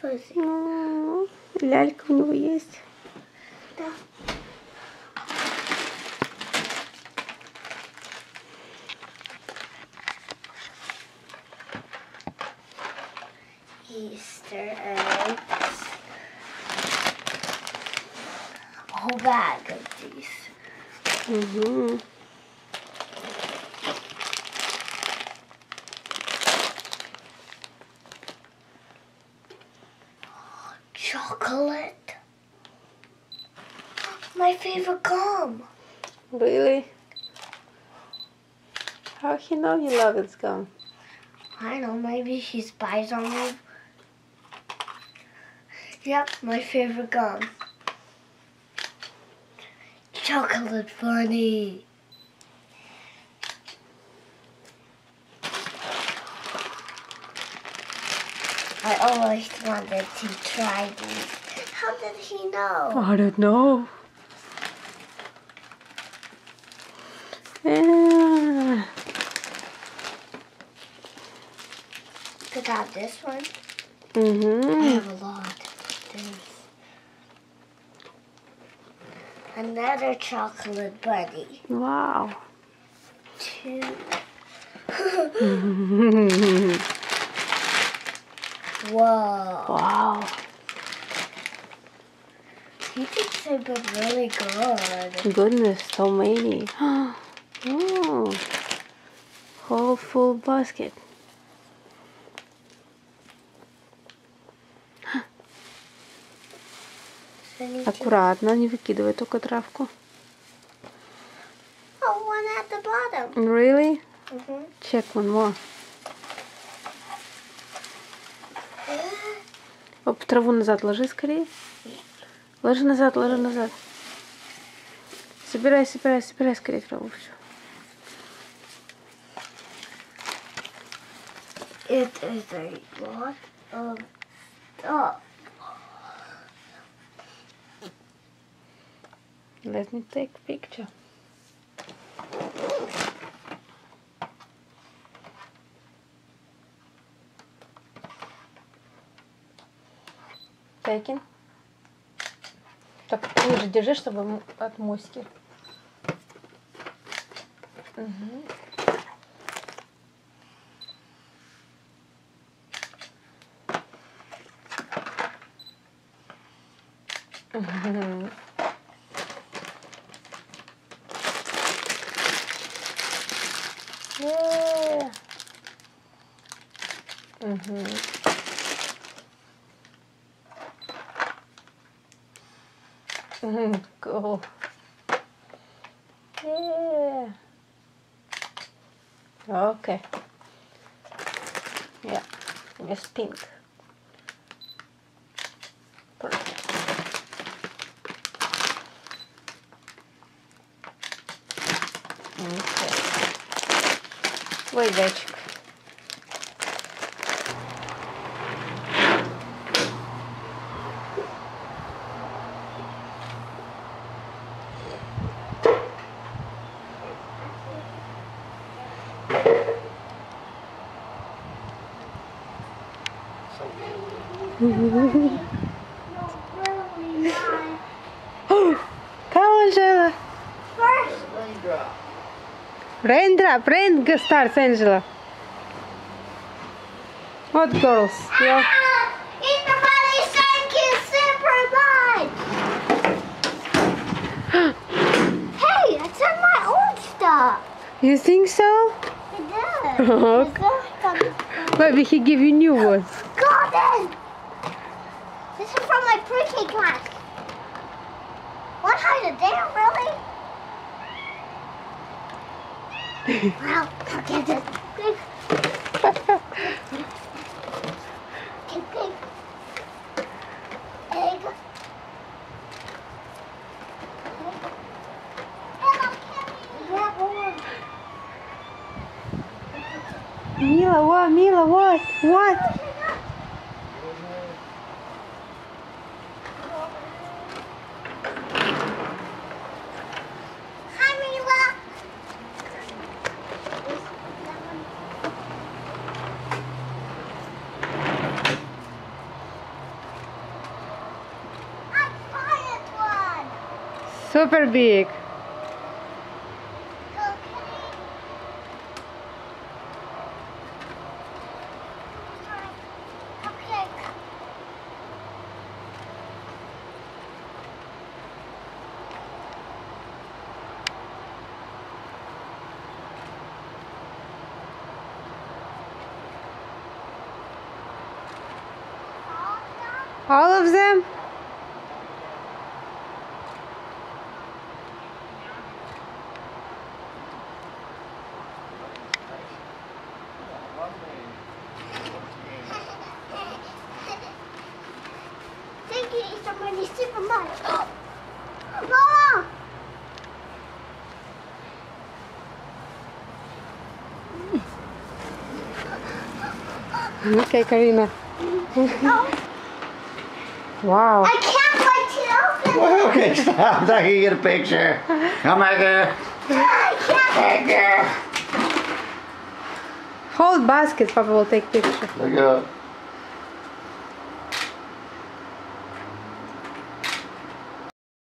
М, Лялька у него есть. Да. Easter eggs. A whole bag of these. Угу. Chocolate. My favorite gum. Really? How he know you love it, gum? I know, maybe he spies on me. Yep, my favorite gum. Chocolate bunny. I always wanted to try these. How did he know? I don't know. Yeah. Could have this one. I Mm-hmm. have a lot. There's another chocolate bunny. Wow. Two. Whoa. wow. He thinks they've been really good. Goodness, so many. oh. Whole full basket. So I need to- Аккуратно, не выкидывай только травку. Oh, one at the bottom. Really? Mm-hmm. Check one more. Оп, траву назад ложи скорее. Ложи назад, ложи назад. Собирай, собирай, собирай скорее траву. Все. A lot of stuff. Let me take picture. Тайкин. Так, ниже держи, чтобы от моськи. Угу. Угу. Угу. Cool. Yeah. Okay. Yeah. Just pink. Perfect. Okay. Твой зайчик. Come, Angela. First, Raindrop, rain g- stars, Angela. What girls? Yeah. Ah, thank you super much. hey, it's in my old stuff. You think so? It does. Okay. Maybe he give you new one. Golden. This is from my pre-K class. One a day, really? well, I'll get this. Big. Okay, big. Egg. Mila, what? Mila, what? What? Oh, Hi, Mila. Super big. All of them? Thank you so many super much. Mama! Hmm. Okay, Karina. No, Wow. I can't wait to open Well, okay, stop. I can get a picture. Come back here. I can't. Back here. Hold basket, Papa will take picture. Look up.